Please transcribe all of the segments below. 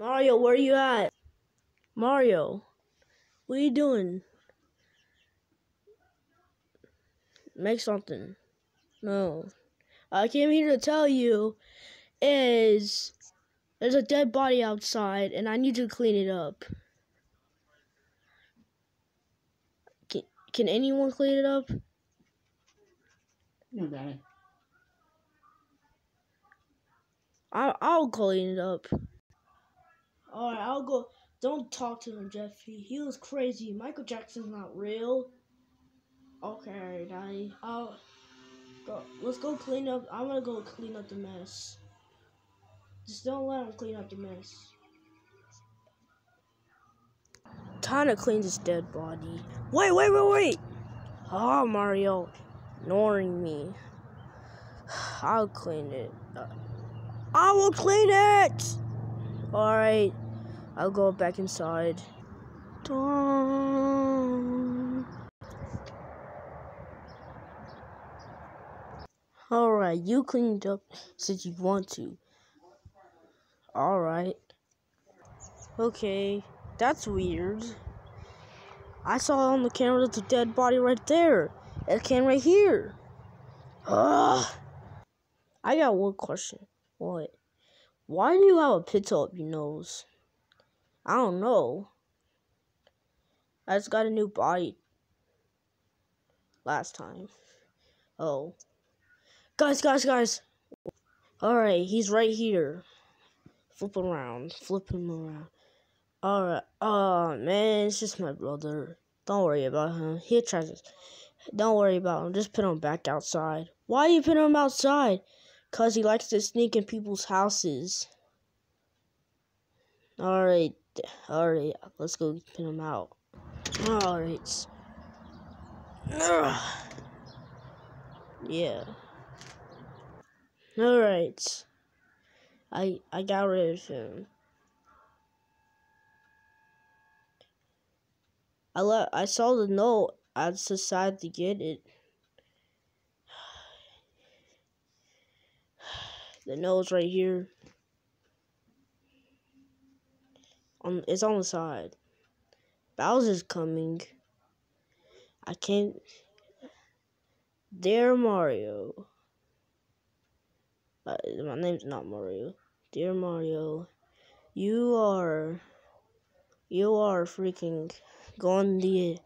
Mario, where are you at? Mario, what are you doing? Make something. No. I came here to tell you is there's a dead body outside and I need to clean it up. Can, can anyone clean it up? Got it. I, I'll clean it up. Alright, I'll go. Don't talk to him, Jeffy. He was crazy. Michael Jackson's not real. Okay, Daddy. I'll go. Let's go clean up. I'm gonna go clean up the mess. Just don't let him clean up the mess. Time to clean this dead body. Wait, wait, wait, wait! Oh, Mario. Ignoring me. I'll clean it. I will clean it! Alright. I'll go back inside. Alright, you cleaned up since you want to. Alright. Okay, that's weird. I saw on the camera a dead body right there. It can right here. Ugh. I got one question. What? Why do you have a pizza up your nose? I don't know. I just got a new body last time. Oh. Guys, guys, guys. Alright, he's right here. Flip around. Flip him around. Alright. Oh, man, it's just my brother. Don't worry about him. He tries to... Don't worry about him. Just put him back outside. Why you put him outside? Because he likes to sneak in people's houses. Alright. Alright. Let's go pin him out. Alright. Yeah. Alright. I I got rid of him. I I saw the note. I decided to get it. The nose right here. On it's on the side. Bowser's coming. I can't. Dear Mario. Uh, my name's not Mario. Dear Mario, you are. You are freaking going the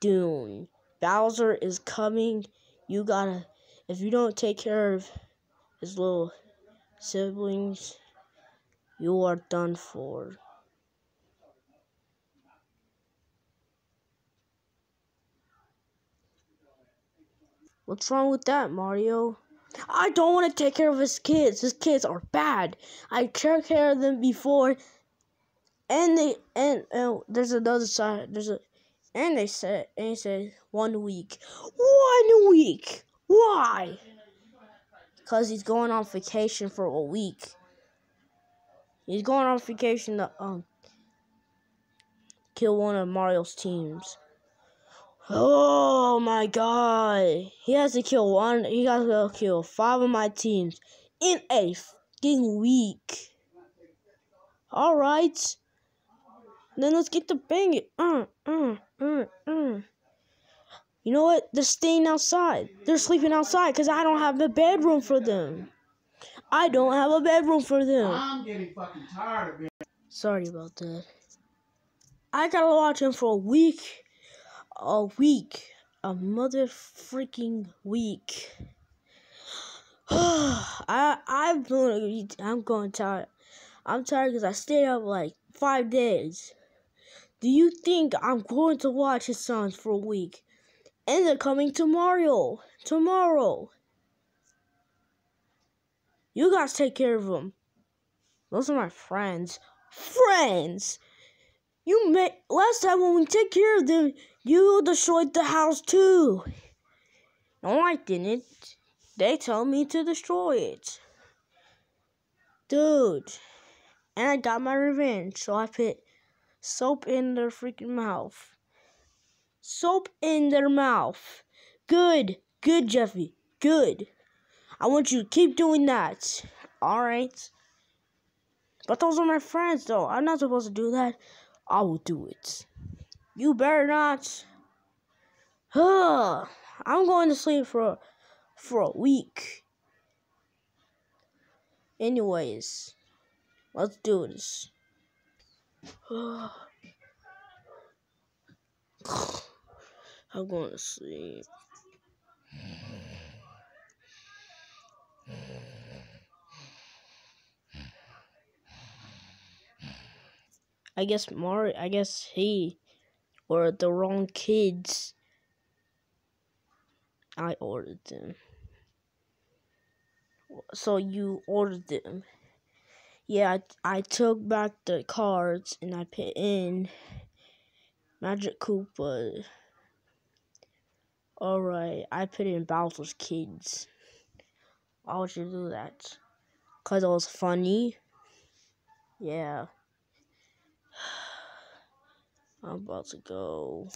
dune. Bowser is coming. You gotta. If you don't take care of his little siblings, you are done for. What's wrong with that, Mario? I don't want to take care of his kids. His kids are bad. I took care of them before, and they and, and there's another side. There's a and they said and he said one week. One week. Why? Because he's going on vacation for a week. He's going on vacation to um kill one of Mario's teams. Oh my god. He has to kill one. He has to kill five of my teams in a fucking week. Alright. Then let's get the bang uh, uh, uh. You know what? They're staying outside. They're sleeping outside because I don't have a bedroom for them. I don't have a bedroom for them. I'm getting fucking tired of it. Sorry about that. I gotta watch him for a week a week. A mother freaking week. I I'm going I'm going tired. I'm tired because I stayed up like five days. Do you think I'm going to watch his sons for a week? And they're coming tomorrow. Tomorrow. You guys take care of them. Those are my friends. Friends! You made last time when we took care of them, you destroyed the house too. No, I didn't. They told me to destroy it. Dude. And I got my revenge, so I put soap in their freaking mouth. Soap in their mouth. Good. Good, Jeffy. Good. I want you to keep doing that. Alright. But those are my friends, though. I'm not supposed to do that. I will do it. You better not. Huh. I'm going to sleep for for a week. Anyways, let's do this. I'm going to sleep. I guess Mar I guess he or the wrong kids. I ordered them. So you ordered them. Yeah, I, I took back the cards and I put in Magic Koopa. Alright, I put it in Bowser's Kids. Why would you do that? Because it was funny. Yeah. I'm about to go.